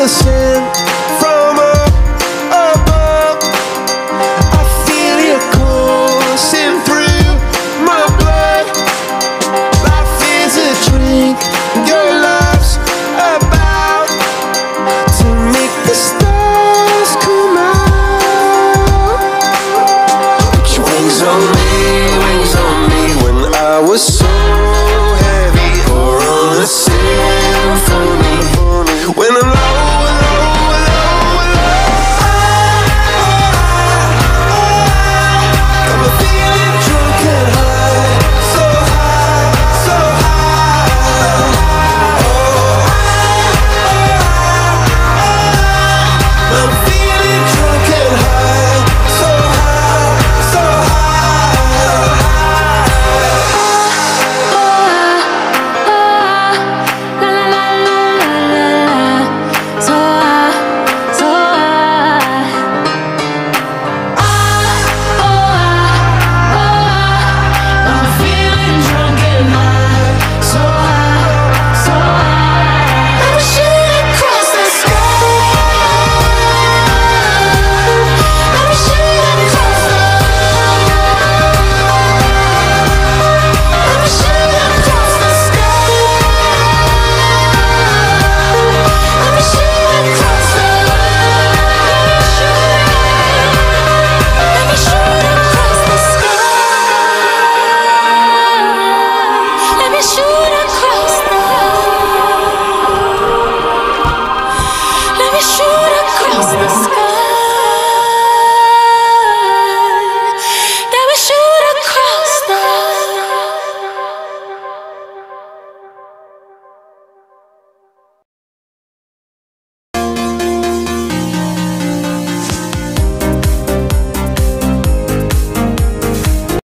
innocent.